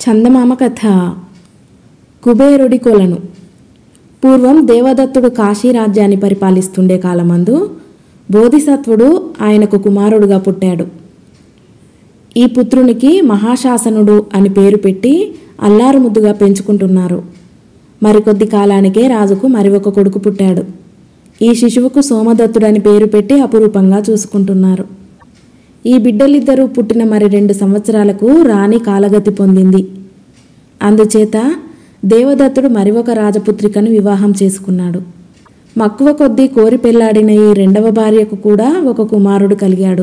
చందమామ కథ. కుబేరుడి కొలను. పూర్వం దేవదత్తుడు కాశీ రాజ్యాన్ని పరిపాలిస్తుండే కాలమందు బోధిసత్వుడు ఆయనకు కుమారుడుగా పుట్టాడు. ఈ పుత్రునికి మహాశాసనుడు అని పేరు పెట్టి అల్లారు ముద్దుగా పెంచుకుంటున్నారు. మరికొద్ది కాలానికే రాజుకు మరి ఒక కొడుకు పుట్టాడు. ఈ శిశువుకు సోమదత్తుడని పేరు పెట్టి అపురూపంగా చూసుకుంటున్నారు. ఈ బిడ్డలిద్దరూ పుట్టిన మరి రెండు సంవత్సరాలకు రాణి కాలగతి పొందింది. అందుచేత దేవదత్తుడు మరి ఒక రాజపుత్రికను వివాహం చేసుకున్నాడు. మక్కువ కొద్దీ కోరి పెళ్ళాడిన ఈ రెండవ భార్యకు కూడా ఒక కుమారుడు కలిగాడు.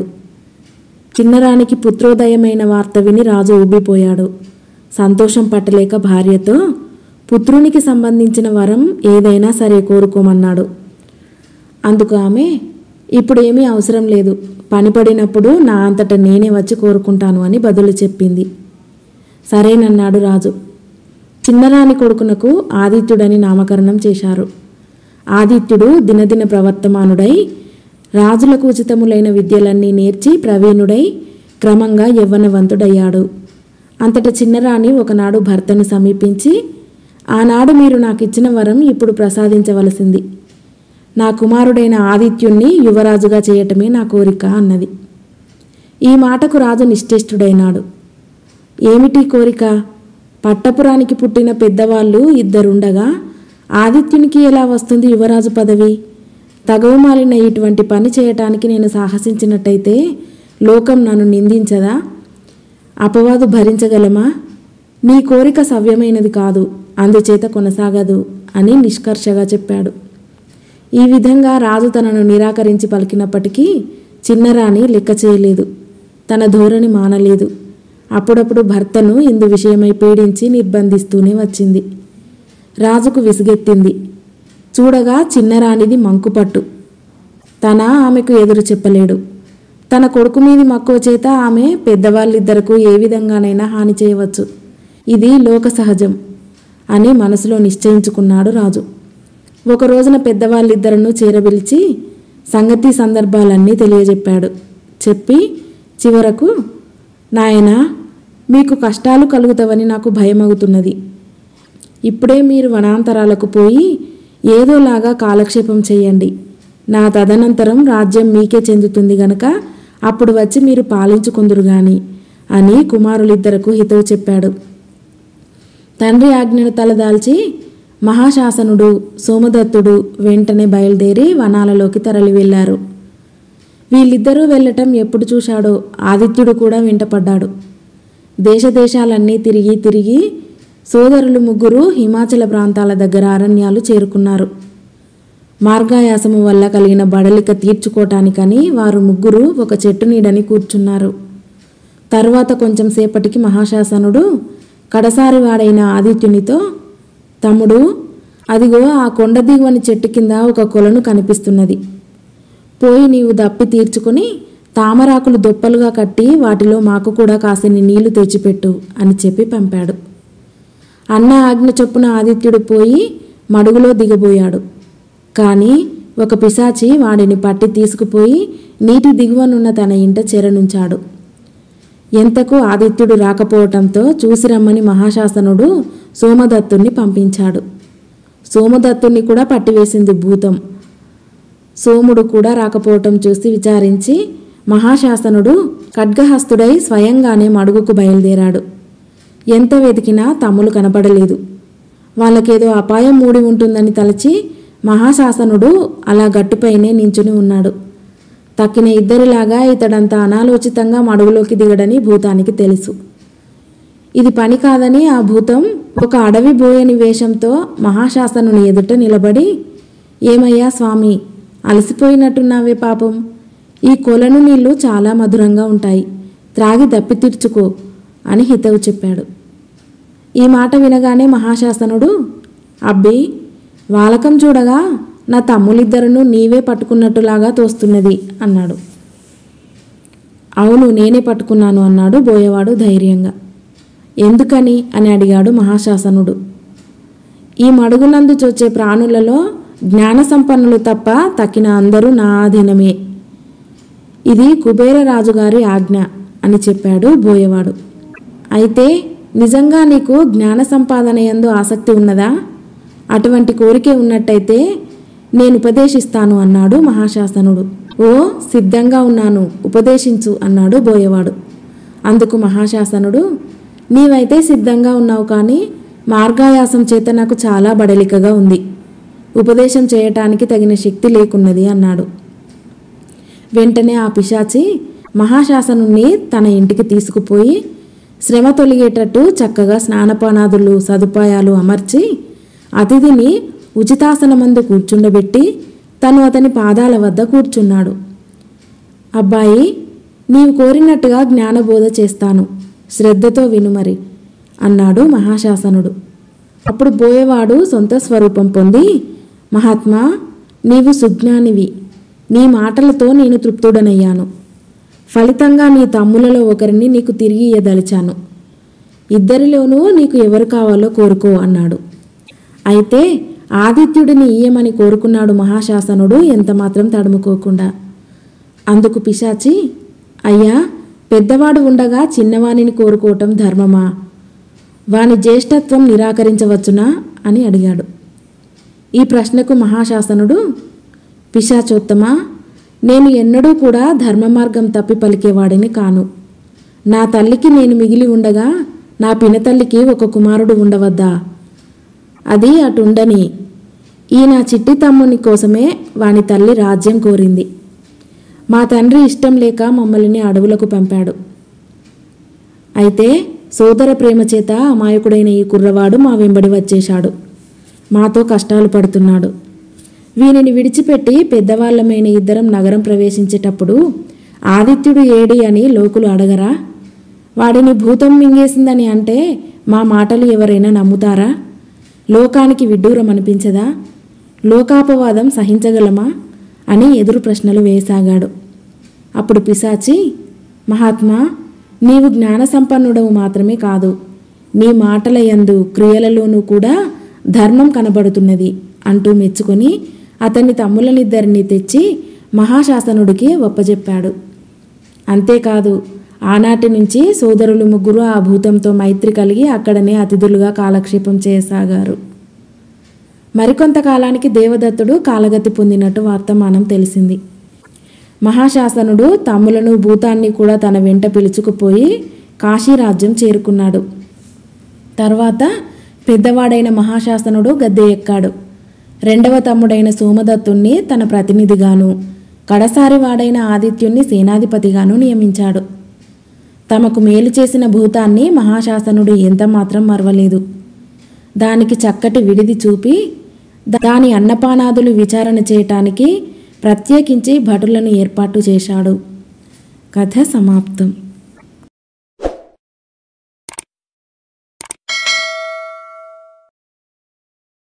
చిన్నరానికి పుత్రోదయమైన వార్త విని రాజు ఊబిపోయాడు. సంతోషం పట్టలేక భార్యతో పుత్రునికి సంబంధించిన వరం ఏదైనా సరే కోరుకోమన్నాడు. అందుకు ఆమె ఇప్పుడు ఏమీ అవసరం లేదు. పని పడినప్పుడు నా అంతట నేనే వచ్చి కోరుకుంటాను అని బదులు చెప్పింది. సరేనన్నాడు రాజు. చిన్నరాని కొడుకునకు ఆదిత్యుడని నామకరణం చేశారు. ఆదిత్యుడు దినదిన ప్రవర్తమానుడై రాజులకు ఉచితములైన విద్యలన్నీ నేర్చి ప్రవీణుడై క్రమంగా యవ్వనవంతుడయ్యాడు. అంతట చిన్నరాణి ఒకనాడు భర్తను సమీపించి ఆనాడు మీరు నాకు ఇచ్చిన వరం ఇప్పుడు ప్రసాదించవలసింది. నా కుమారుడైన ఆదిత్యుణ్ణి యువరాజుగా చేయటమే నా కోరిక అన్నది. ఈ మాటకు రాజు నిశ్చేష్టుడైనాడు. ఏమిటి కోరిక? పట్టపురానికి పుట్టిన పెద్దవాళ్ళు ఇద్దరుండగా ఆదిత్యునికి ఎలా వస్తుంది యువరాజు పదవి? తగవమాలిన ఇటువంటి పని చేయటానికి నేను సాహసించినట్టయితే లోకం నన్ను నిందించదా? అపవాదు భరించగలమా? నీ కోరిక సవ్యమైనది కాదు అందుచేత కొనసాగదు అని నిష్కర్షగా చెప్పాడు. ఈ విధంగా రాజు తనను నిరాకరించి పలికినప్పటికీ చిన్నరాణి లెక్క చేయలేదు. తన ధోరణి మానలేదు. అప్పుడప్పుడు భర్తను ఇందు విషయమై పీడించి నిర్బంధిస్తూనే వచ్చింది. రాజుకు విసుగెత్తింది. చూడగా చిన్నరాణిది మంకుపట్టు. తన ఆమెకు ఎదురు చెప్పలేడు. తన కొడుకు మీది మక్కువ చేత ఆమె పెద్దవాళ్ళిద్దరకు ఏ విధంగానైనా హాని చేయవచ్చు. ఇది లోక సహజం అని మనసులో నిశ్చయించుకున్నాడు రాజు. ఒక రోజున పెద్దవాళ్ళిద్దరను చేరబిలిచి సంగతి సందర్భాలన్నీ తెలియజెప్పాడు. చెప్పి చివరకు నాయన మీకు కష్టాలు కలుగుతావని నాకు భయమవుతున్నది ఇప్పుడే మీరు వనాంతరాలకు పోయి ఏదోలాగా కాలక్షేపం చేయండి నా తదనంతరం రాజ్యం మీకే చెందుతుంది గనక అప్పుడు వచ్చి మీరు పాలించుకుందురు గాని అని కుమారులిద్దరకు హితవు చెప్పాడు. తండ్రి ఆజ్ఞను తలదాల్చి మహాశాసనుడు సోమదత్తుడు వెంటనే బయలుదేరి వనాలలోకి తరలి వెళ్ళారు. వీళ్ళిద్దరూ వెళ్ళటం ఎప్పుడు చూశాడో ఆదిత్యుడు కూడా వెంటపడ్డాడు. దేశదేశాలన్నీ తిరిగి తిరిగి సోదరులు ముగ్గురు హిమాచల ప్రాంతాల దగ్గర అరణ్యాలు చేరుకున్నారు. మార్గాయాసము వల్ల కలిగిన బడలిక తీర్చుకోవటానికని వారు ముగ్గురు ఒక చెట్టు నీడని కూర్చున్నారు. తర్వాత కొంచెం సేపటికి మహాశాసనుడు కడసారి వాడైన ఆదిత్యునితో తమ్ముడు అదిగో ఆ కొండ దిగువని చెట్టు కింద ఒక కొలను కనిపిస్తున్నది. పోయి నీవు దప్పి తీర్చుకొని తామరాకులు దొప్పలుగా కట్టి వాటిలో మాకు కూడా కాసిని నీళ్ళు తెచ్చిపెట్టు అని చెప్పి పంపాడు. అన్న ఆజ్ఞ చొప్పున ఆదిత్యుడు పోయి మడుగులో దిగబోయాడు. కానీ ఒక పిశాచి వాడిని పట్టి తీసుకుపోయి నీటి దిగువనున్న తన ఇంట చెరనుంచాడు. ఎంతకు ఆదిత్యుడు రాకపోవటంతో చూసి రమ్మని మహాశాసనుడు సోమదత్తుణ్ణి పంపించాడు. సోమదత్తుణ్ణి కూడా పట్టివేసింది భూతం. సోముడు కూడా రాకపోవటం చూసి విచారించి మహాశాసనుడు ఖడ్గహస్తుడై స్వయంగానే మడుగుకు బయలుదేరాడు. ఎంత వెతికినా తమ్ములు కనపడలేదు. వాళ్ళకేదో అపాయం మూడి ఉంటుందని తలచి మహాశాసనుడు అలా గట్టుపైనే నించుని ఉన్నాడు. తక్కిన ఇద్దరిలాగా ఇతడంత అనాలోచితంగా మడుగులోకి దిగడని భూతానికి తెలుసు. ఇది పని కాదని ఆ భూతం ఒక అడవి బోయని వేషంతో మహాశాసనుని ఎదుట నిలబడి ఏమయ్యా స్వామి అలసిపోయినట్టున్నావే పాపం. ఈ కొలను నీళ్ళు చాలా మధురంగా ఉంటాయి. త్రాగి దప్పి తీర్చుకో అని హితవు చెప్పాడు. ఈ మాట వినగానే మహాశాసనుడు అబ్బి వాలకం చూడగా నా తమ్ములిద్దరును నీవే పట్టుకున్నట్టులాగా తోస్తున్నది అన్నాడు. అవును నేనే పట్టుకున్నాను అన్నాడు బోయవాడు ధైర్యంగా. ఎందుకని? అని అడిగాడు మహాశాసనుడు. ఈ మడుగునందు చొచ్చే ప్రాణులలో జ్ఞాన సంపన్నులు తప్ప తక్కిన అందరూ నా ఆధీనమే. ఇది కుబేర రాజుగారి ఆజ్ఞ అని చెప్పాడు బోయవాడు. అయితే నిజంగా నీకు జ్ఞాన సంపాదన ఎందు ఆసక్తి ఉన్నదా? అటువంటి కోరికే ఉన్నట్టయితే నేను ఉపదేశిస్తాను అన్నాడు మహాశాసనుడు. ఓ సిద్ధంగా ఉన్నాను ఉపదేశించు అన్నాడు బోయవాడు. అందుకు మహాశాసనుడు నీవైతే సిద్ధంగా ఉన్నావు కానీ మార్గాయాసం చేత నాకు చాలా బడలికగా ఉంది. ఉపదేశం చేయటానికి తగిన శక్తి లేకున్నది అన్నాడు. వెంటనే ఆ పిశాచి మహాశాసనుణ్ణి తన ఇంటికి తీసుకుపోయి శ్రమ తొలిగేటట్టు చక్కగా స్నానపానాదులు సదుపాయాలు అమర్చి అతిథిని ఉచితాసనమందు కూర్చుండబెట్టి తను అతని పాదాల వద్ద కూర్చున్నాడు. అబ్బాయి నీవు కోరినట్టుగా జ్ఞానబోధ చేస్తాను. శ్రద్ధతో వినుమరి అన్నాడు మహాశాసనుడు. అప్పుడు బోయేవాడు సొంత స్వరూపం పొంది మహాత్మా నీవు సుజ్ఞానివి. నీ మాటలతో నేను తృప్తుడనయ్యాను. ఫలితంగా నీ తమ్ములలో ఒకరిని నీకు తిరిగి ఇయ్యదలిచాను. ఇద్దరిలోనూ నీకు ఎవరు కావాలో కోరుకో అన్నాడు. అయితే ఆదిత్యుడిని ఇయ్యమని కోరుకున్నాడు మహాశాసనుడు ఎంతమాత్రం తడుముకోకుండా. అందుకు పిశాచి అయ్యా పెద్దవాడు ఉండగా చిన్నవానిని కోరుకోవటం ధర్మమా? వాని జ్యేష్ఠత్వం నిరాకరించవచ్చునా? అని అడిగాడు. ఈ ప్రశ్నకు మహాశాసనుడు పిశాచోత్తమా నేను ఎన్నడూ కూడా ధర్మ మార్గం తప్పి పలికేవాడిని కాను. నా తల్లికి నేను మిగిలి ఉండగా నా పినతల్లికి ఒక కుమారుడు ఉండవద్దా? అది అటుండని. ఈ నా చిట్టి తమ్ముని కోసమే వాని తల్లి రాజ్యం కోరింది. మా తండ్రి ఇష్టం లేక మమ్మల్ని అడవులకు పంపాడు. అయితే సోదర ప్రేమ చేత అమాయకుడైన ఈ కుర్రవాడు మా వెంబడి వచ్చేశాడు. మాతో కష్టాలు పడుతున్నాడు. వీనిని విడిచిపెట్టి పెద్దవాళ్ళమైన ఇద్దరం నగరం ప్రవేశించేటప్పుడు ఆదిత్యుడు ఏడి అని లోకులు అడగరా? వాడిని భూతం మింగేసిందని అంటే మా మాటలు ఎవరైనా నమ్ముతారా? లోకానికి విడ్డూరం అనిపించదా? లోకాపవాదం సహించగలమా? అని ఎదురు ప్రశ్నలు వేసాగాడు అప్పుడు పిశాచి మహాత్మా నీవు జ్ఞాన సంపన్నుడవు మాత్రమే కాదు నీ మాటల యందు క్రియలలోనూ కూడా ధర్మం కనబడుతున్నది అంటూ మెచ్చుకొని అతన్ని తమ్ములనిద్దరిని తెచ్చి మహాశాసనుడికి ఒప్పజెప్పాడు. అంతేకాదు ఆనాటి నుంచి సోదరులు ముగ్గురు ఆ భూతంతో మైత్రి కలిగి అక్కడనే అతిథులుగా కాలక్షేపం చేయసాగారు. మరికొంతకాలానికి దేవదత్తుడు కాలగతి పొందినట్టు వర్తమానం తెలిసింది. మహాశాసనుడు తమ్ములను భూతాన్ని కూడా తన వెంట పిలుచుకుపోయి కాశీరాజ్యం చేరుకున్నాడు. తర్వాత పెద్దవాడైన మహాశాసనుడు గద్దె ఎక్కాడు. రెండవ తమ్ముడైన సోమదత్తుణ్ణి తన ప్రతినిధిగాను కడసారి వాడైన ఆదిత్యుణ్ణి సేనాధిపతిగాను నియమించాడు. తమకు మేలు చేసిన భూతాన్ని మహాశాసనుడు ఎంతమాత్రం మరవలేదు. దానికి చక్కటి విడిది చూపి దాని అన్నపానాదులు విచారణ చేయటానికి ప్రత్యేకించి భటులను ఏర్పాటు చేశాడు. కథ సమాప్తం.